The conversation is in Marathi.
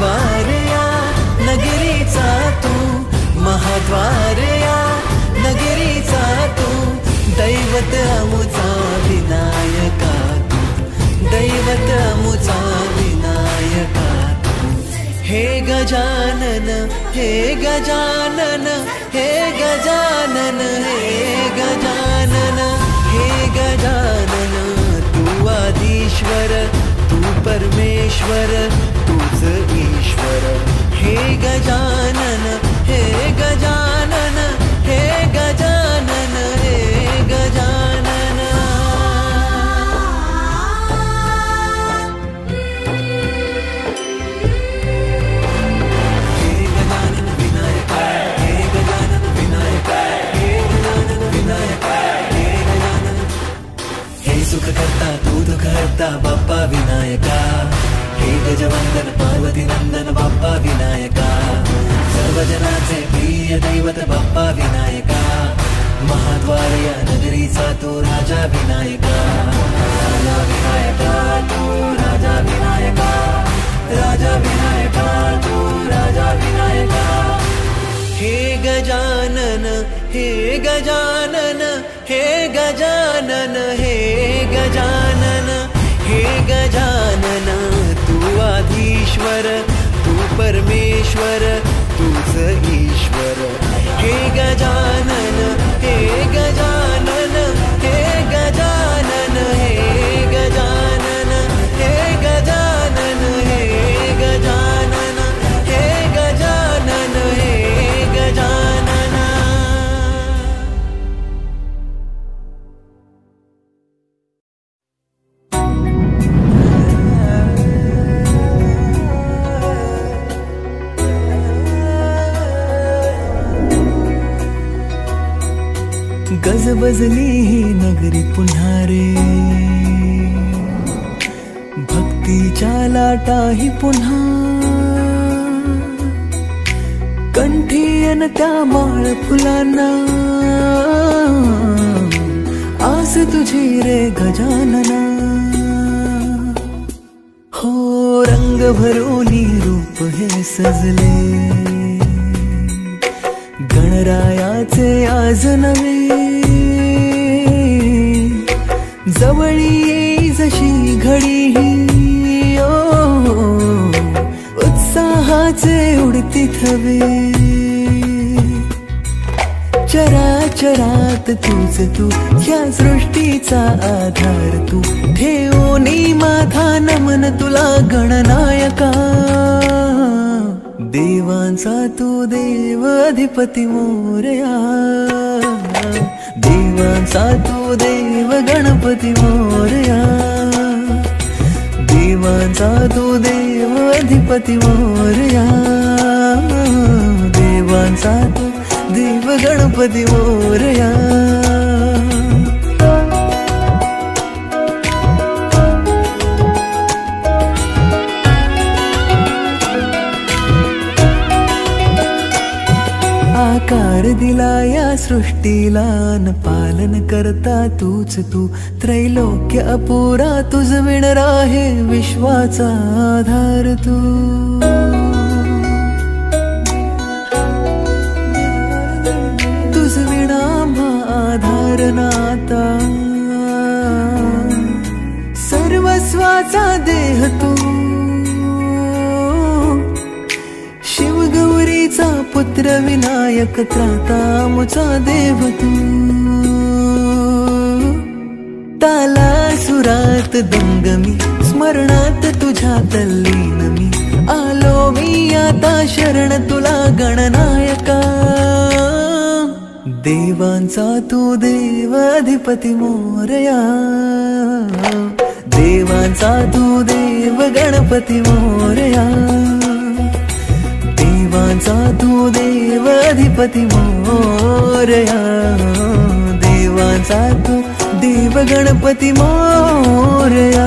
महाद्वारया नगरीचा तू महाद्वारया नगरीचा तू दैवत अमुचा विनायका तू दैवत अमुचा विनायका तू. हे गजानन हे गजानन हे गजानन हे गजानन, हे गजानन हे गजानन हे गजानन। हे गजानन विनायक, हे गजानन विनायक, हे गजानन विनायक, हे गजानन। हे सुख करता तू दुःख हरता विनायका। हे गजवंदन, पार्वती नंदन बाप्पा विनायका सर्व जनाचे प्रिय दैवत बाप्पा विनायका या नगरीचा तो राजा विनायका राजा विनायका तू राजा विनायका राजा विनायका तू राजा विनायका हे गजानन हे गजानन हे गजानन हे गजानन हे गजानन तू आधीश्वर ईश्वर तूच ईश्वर हे गजानन गजबजली ही नगरी पुन्हा रे. भक्तीच्या लाटाही पुन्हा. कंठीयन त्या माळ फुलांना. आस तुझी रे गजानना. हो रंग भरोनी रूप हे सजले. गणरायाचे आज नवे. जवळी ये जशी घडी ओ, उत्साहाचे उडती थवे. चराचरात तूच तू या सृष्टीचा आधार तू. ठेवोनी माथा नमन तुला गणनायका. देवांचा तू देव अधिपती मोरया. देवांचा तू देव गणपती मोरया. देवांचा तू देव अधिपती मोरया. देवांचा तू देव गणपती मोरया. सृष्टीला न पालन करता तूच तू. त्रैलोक्य अपुरा तुझ विणर आहे विश्वाचा आधार तू. तुझ विणा आधार नाता. पुत्र विनायक त्राता मुचा देव तू. ताला सुरात दंगमी स्मरणात तुझ्या तल्लीन मी. आलो मी आता शरण तुला गणनायका. देवांचा तू देव अधिपती मोरया. देवांचा तू देव गणपती मोरया. देवांचा तू देव अधिपती मोरया देवांचा तू देव गणपती मोरया